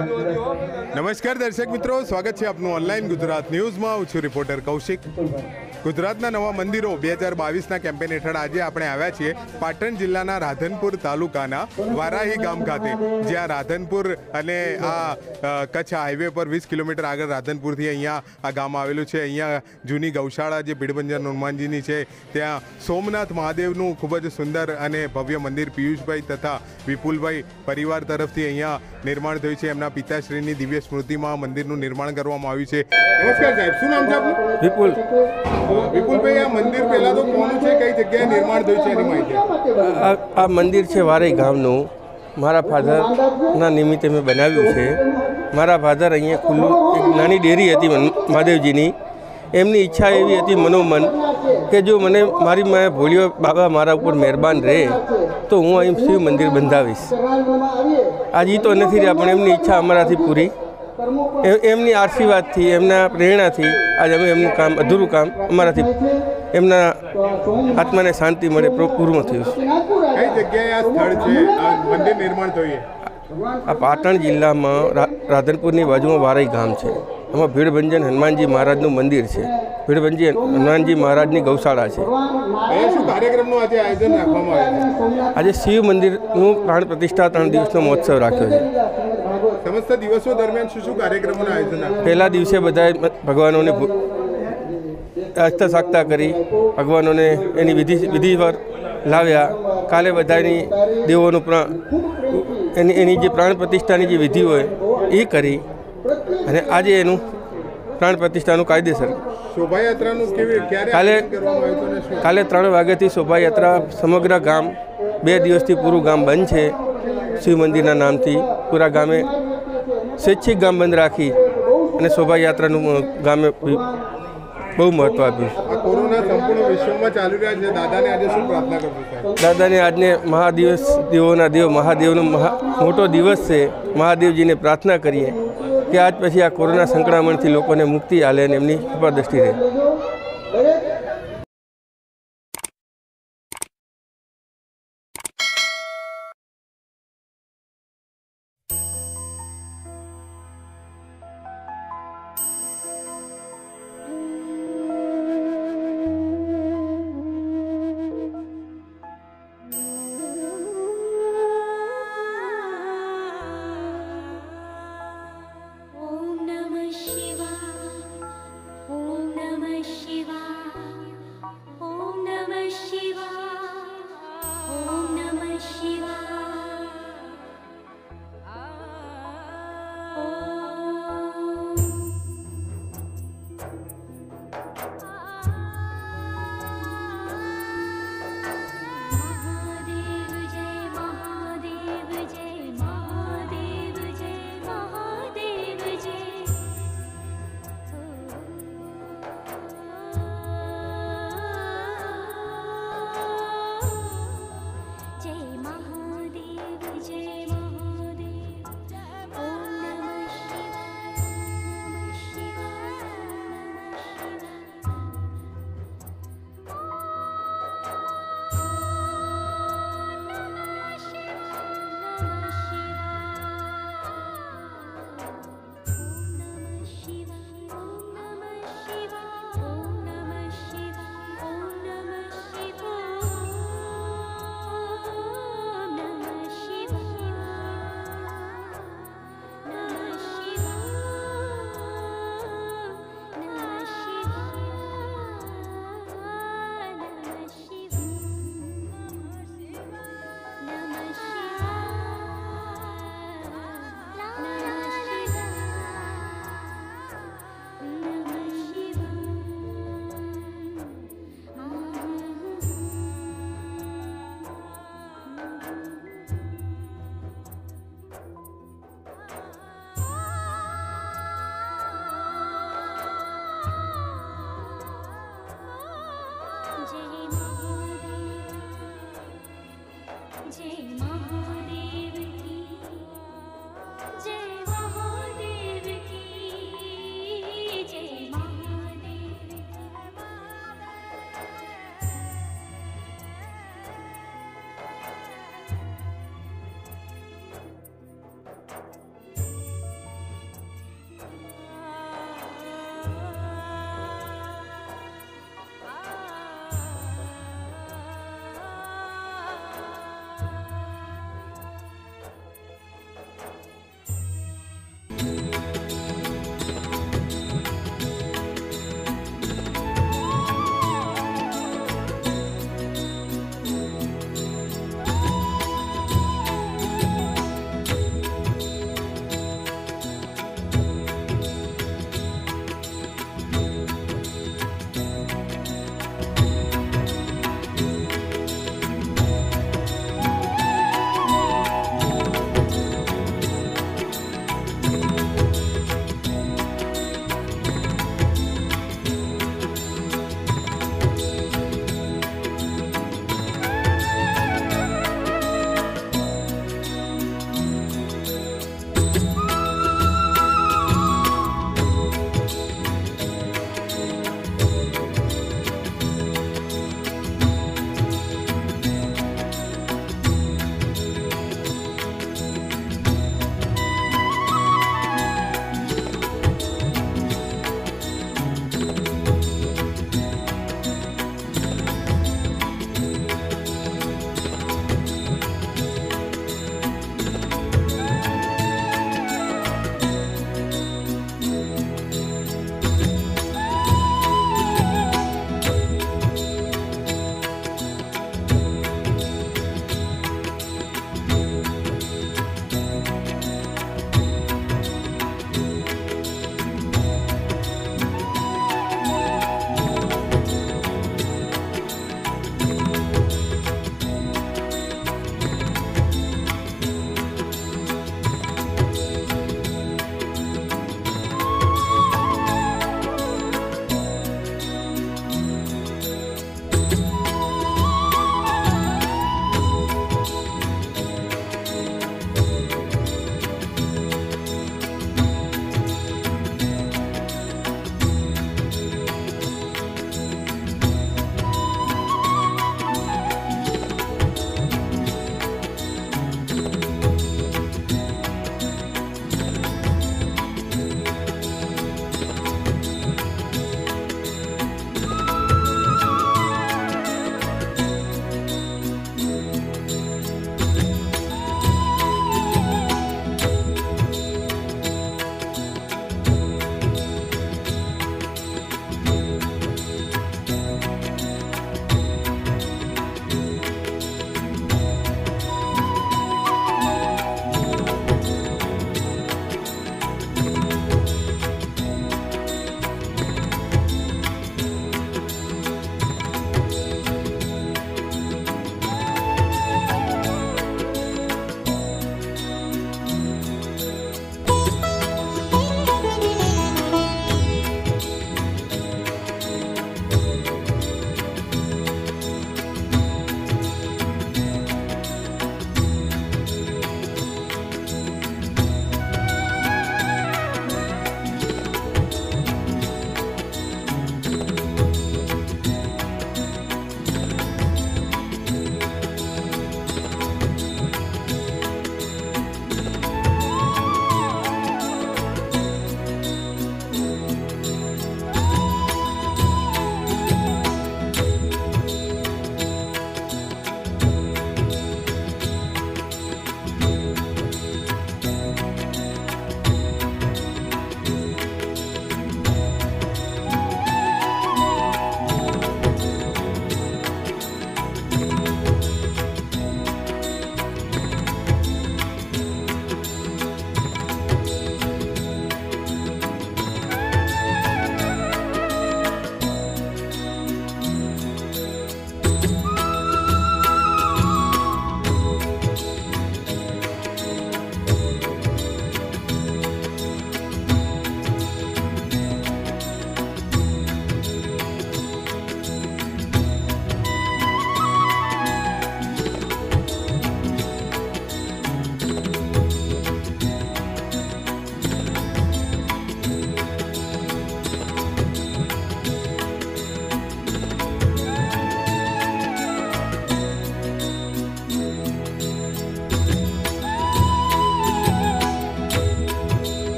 años de નમસ્કાર દર્શક મિત્રો, સ્વાગત છે આપનું ઓનલાઈન ગુજરાત ન્યૂઝમાં હું છું રિપોર્ટર કૌશિક. ગુજરાતના નવા મંદિરો બે હજાર બાવીસના કેમ્પેન હેઠળ આજે આપણે આવ્યા છીએ પાટણ જિલ્લાના રાધનપુર તાલુકાના વારાહી ગામ ખાતે, જ્યાં રાધનપુર અને આ કચ્છ હાઈવે પર વીસ કિલોમીટર આગળ રાધનપુરથી અહીંયા આ ગામ આવેલું છે. અહીંયા જૂની ગૌશાળા જે ભીડભંજન હનુમાનજીની છે, ત્યાં સોમનાથ મહાદેવનું ખૂબ જ સુંદર અને ભવ્ય મંદિર પિયુષભાઈ તથા વિપુલભાઈ પરિવાર તરફથી અહીંયા નિર્માણ થયું છે. એમના પિતાશ્રીની દિવ્ય સ્મૃતિમાં મંદિરનું નિર્માણ કરવામાં આવ્યું છે. નમસ્કાર સાહેબ શું નામ છે આપનું? વિપુલ. વિપુલભાઈ આ મંદિર પહેલાં તો કોનું છે? કઈ જગ્યાએ નિર્માણ થયું છે એની માહિતી આ મંદિર છે વારઈ ગામનું. મારા ફાધરના નિમિત્તે મેં બનાવ્યું છે. મારા ફાધર અહીંયા ખુલ્લું એક નાની ડેરી હતી મહાદેવજીની. એમની ઈચ્છા એવી હતી મનોમન કે જો મને મારી માએ ભોલ્યો બાબા મારા ઉપર મહેરબાન રહે, તો હું અહીં શિવ મંદિર બંધાવીશ. આજે તો નથી રહ્યા, પણ એમની ઈચ્છા અમારાથી પૂરી. એ- એમની આશીર્વાદથી, એમના પ્રેરણાથી આજે અમે એમનું કામ, અધૂરું કામ અમારાથી, એમના આત્માને શાંતિ મળે પૂ- પૂરું થયું. કઈ જગ્યાએ આ સ્થળ છે? મંદિર નિર્માણ થયું? આ પાટણ જિલ્લામાં રાધનપુરની બાજુમાં વારઈ ગામ છે. એમાં ભીડભંજન હનુમાનજી મહારાજનું મંદિર છે. ભીડભંજન હનુમાનજી મહારાજની ગૌશાળા છે. આજે શિવ મંદિરનું પ્રાણ પ્રતિષ્ઠા ત્રણ દિવસનો મહોત્સવ રાખ્યો છે. સમસ્ત દિવસો દરમિયાન શું શું કાર્યક્રમોનું આયોજન પહેલા દિવસે બધાએ ભગવાનોને આસ્થા સાકતા કરી ભગવાનોને એની વિધિ વિધિવાર લાવ્યા. કાલે બધાની દેવોનું પ્રાણ એની એની જે પ્રાણ પ્રતિષ્ઠાની જે વિધિ હોય એ કરી અને આજે એનું પ્રાણ પ્રતિષ્ઠાનું કાયદેસર. શોભાયાત્રાનું કાલે- કાલે ત્રણ વાગ્યાથી શોભાયાત્રા સમગ્ર ગામ બે દિવસથી પૂરું ગામ બંધ છે. શિવ મંદિરના નામથી પૂરા ગામે સ્વૈચ્છિક ગામ બંધ રાખી અને શોભાયાત્રાનું ગામે બહુ મહત્ત્વ આપ્યું કોરોના સંપૂર્ણ વિશ્વમાં ચાલી રહ્યા છે. દાદાને આજે શું પ્રાર્થના કરશો દાદાને આજને મહાદિવસ દેવોના દેવ, મહાદેવનો મહા, મોટો દિવસ છે. મહાદેવજીને પ્રાર્થના કરીએ કે આજ પછી આ કોરોના સંક્રમણથી લોકોને મુક્તિ આલે અને એમની કૃપા દ્રષ્ટિ રહે.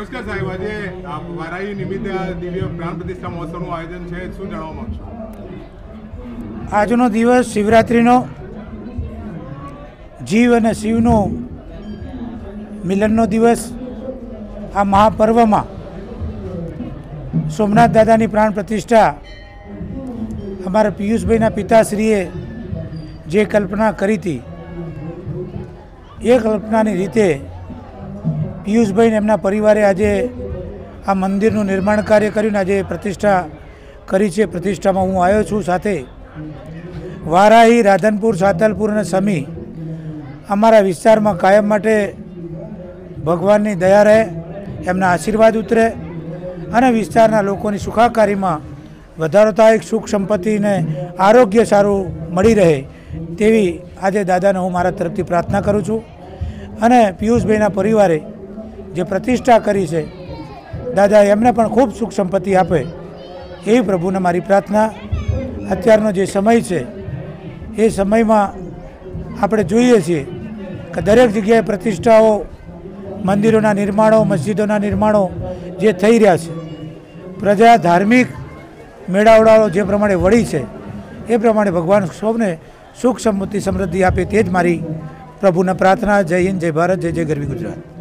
નમસ્કાર સાહેબ, આજે વારાહી નિમિત્તે આ દિવ્ય પ્રાણ પ્રતિષ્ઠા મહોત્સવનું આયોજન છે. શું જણાવવા માંગશો? આજનો દિવસ શિવરાત્રિનો જીવ અને શિવનો મિલનનો દિવસ. આ મહાપર્વમાં સોમનાથ દાદાની પ્રાણ પ્રતિષ્ઠા અમારા પિયુષભાઈના પિતાશ્રીએ જે કલ્પના કરી હતી, એ કલ્પનાની રીતે પિયુષભાઈ અને એમના પરિવારે આજે આ મંદિરનું નિર્માણ કાર્ય કર્યું ને આજે પ્રતિષ્ઠા કરી છે. પ્રતિષ્ઠામાં હું આવ્યો છું. સાથે વારાહી, રાધનપુર, સાતલપુર અને સમી અમારા વિસ્તારમાં કાયમ માટે ભગવાનની દયા રહે, એમના આશીર્વાદ ઉતરે અને વિસ્તારના લોકોની સુખાકારીમાં વધારો થાય, સુખ સંપત્તિને આરોગ્ય સારું મળી રહે તેવી આજે દાદાને હું મારા તરફથી પ્રાર્થના કરું છું. અને પિયુષભાઈના પરિવારે જે પ્રતિષ્ઠા કરી છે દાદા એમને પણ ખૂબ સુખ સંપત્તિ આપે એવી પ્રભુને મારી પ્રાર્થના. અત્યારનો જે સમય છે, એ સમયમાં આપણે જોઈએ છીએ કે દરેક જગ્યાએ પ્રતિષ્ઠાઓ, મંદિરોના નિર્માણો, મસ્જિદોના નિર્માણો જે થઈ રહ્યા છે, પ્રજા ધાર્મિક મેળાવડાઓ જે પ્રમાણે વળી છે, એ પ્રમાણે ભગવાન સૌને સુખ, સમૃદ્ધિ સમૃદ્ધિ આપે તે જ મારી પ્રભુને પ્રાર્થના. જય હિન્દ, જય ભારત, જય જય ગરવી ગુજરાત.